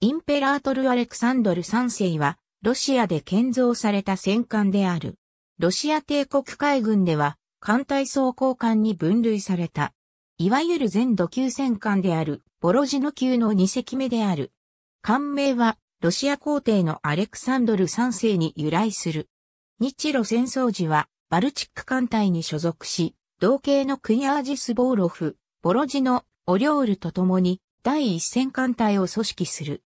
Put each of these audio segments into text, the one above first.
インペラートル・アレクサンドル3世は、ロシアで建造された戦艦である。ロシア帝国海軍では、艦隊装甲艦に分類された。いわゆる全土級戦艦である、ボロジノ級の2隻目である。艦名は、ロシア皇帝のアレクサンドル3世に由来する。日露戦争時は、バルチック艦隊に所属し、同系のクニアージス・ボーロフ、ボロジノ、オリョールと共に、第一戦艦隊を組織する。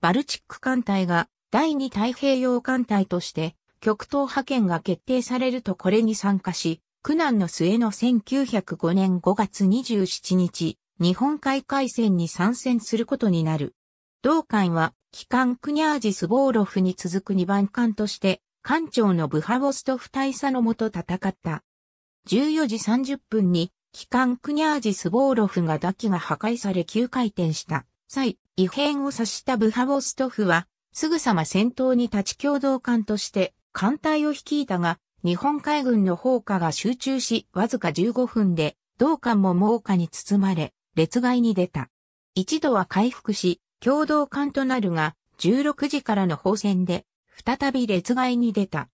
バルチック艦隊が第二太平洋艦隊として極東派遣が決定されるとこれに参加し、苦難の末の1905年5月27日、日本海海戦に参戦することになる。同艦は、機関クニャージス・ボーロフに続く2番艦として、艦長のブハボストフ大佐のもと戦った。14時30分に、機関クニャージス・ボーロフが抱きが破壊され急回転した際、異変を察したブハボストフは、すぐさま戦闘に立ち共同艦として艦隊を率いたが、日本海軍の砲火が集中し、わずか15分で、同艦も猛火に包まれ、列外に出た。一度は回復し、共同艦となるが、16時からの砲戦で、再び列外に出た。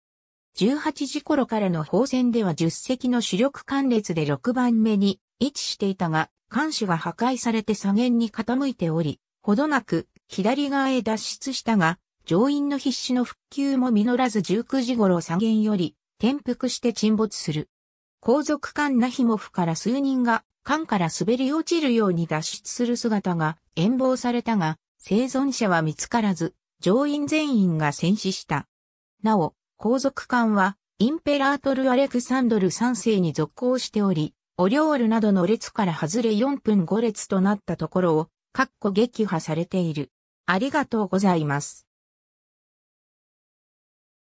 18時頃からの砲戦では10隻の主力艦列で6番目に位置していたが、艦首が破壊されて左舷に傾いており、ほどなく左側へ脱出したが、乗員の必死の復旧も実らず19時頃左舷より転覆して沈没する。後続艦ナヒモフから数人が艦から滑り落ちるように脱出する姿が遠望されたが、生存者は見つからず、乗員全員が戦死した。なお、後続艦はインペラートル・アレクサンドル3世に続行しており、オリョールなどの列から外れ4分5列となったところを、かっこ撃破されている。ありがとうございます。